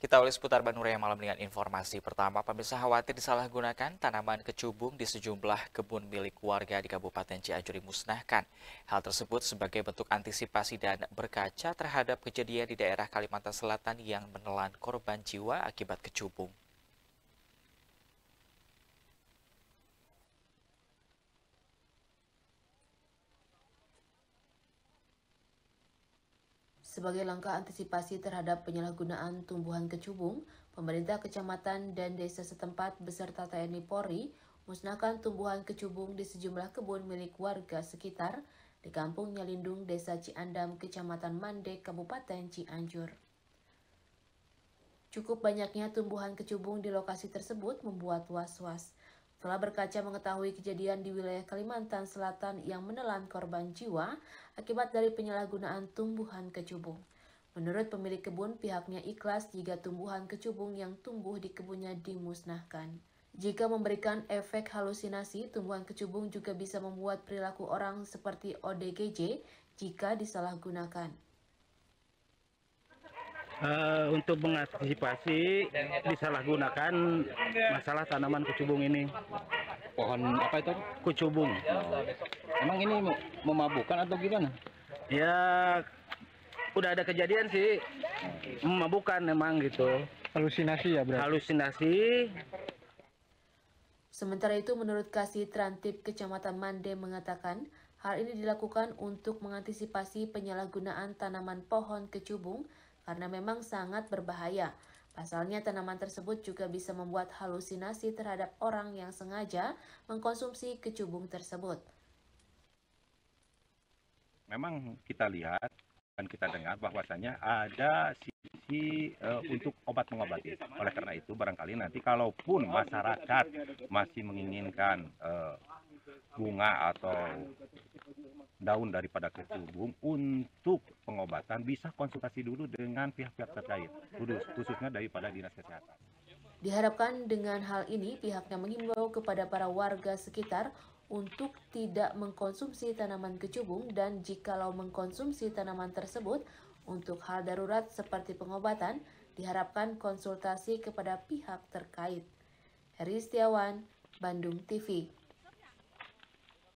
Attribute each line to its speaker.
Speaker 1: Kita ulas seputar Bandung Raya malam dengan informasi pertama. Pemirsa khawatir disalahgunakan tanaman kecubung di sejumlah kebun milik warga di Kabupaten Cianjur dimusnahkan. Hal tersebut sebagai bentuk antisipasi dan berkaca terhadap kejadian di daerah Kalimantan Selatan yang menelan korban jiwa akibat kecubung.
Speaker 2: Sebagai langkah antisipasi terhadap penyalahgunaan tumbuhan kecubung, pemerintah kecamatan dan desa setempat beserta TNI Polri musnahkan tumbuhan kecubung di sejumlah kebun milik warga sekitar di Kampung Nyalindung, Desa Ciandam, Kecamatan Mande, Kabupaten Cianjur. Cukup banyaknya tumbuhan kecubung di lokasi tersebut membuat was-was. Setelah berkaca mengetahui kejadian di wilayah Kalimantan Selatan yang menelan korban jiwa akibat dari penyalahgunaan tumbuhan kecubung. Menurut pemilik kebun, pihaknya ikhlas jika tumbuhan kecubung yang tumbuh di kebunnya dimusnahkan. Jika memberikan efek halusinasi, tumbuhan kecubung juga bisa membuat perilaku orang seperti ODGJ jika disalahgunakan
Speaker 3: uh, untuk mengantisipasi disalahgunakan masalah tanaman kucubung ini.
Speaker 4: Pohon apa itu?
Speaker 3: Kucubung.
Speaker 4: Emang ini memabukkan atau gimana?
Speaker 3: Ya udah ada kejadian sih memabukkan memang gitu.
Speaker 4: Halusinasi ya berarti?
Speaker 3: Halusinasi.
Speaker 2: Sementara itu menurut Kasih Trantip Kecamatan Mande mengatakan hal ini dilakukan untuk mengantisipasi penyalahgunaan tanaman pohon kecubung karena memang sangat berbahaya. Pasalnya tanaman tersebut juga bisa membuat halusinasi terhadap orang yang sengaja mengkonsumsi kecubung tersebut.
Speaker 5: Memang kita lihat dan kita dengar bahwasanya ada sisi uh, untuk obat mengobati. Oleh karena itu barangkali nanti kalaupun masyarakat masih menginginkan uh, bunga atau daun daripada kecubung untuk pengobatan bisa konsultasi dulu dengan pihak-pihak terkait, khususnya daripada dinas kesehatan.
Speaker 2: Diharapkan dengan hal ini pihaknya mengimbau kepada para warga sekitar untuk tidak mengkonsumsi tanaman kecubung dan jikalau mengkonsumsi tanaman tersebut untuk hal darurat seperti pengobatan diharapkan konsultasi kepada pihak terkait. Heri Setiawan, Bandung TV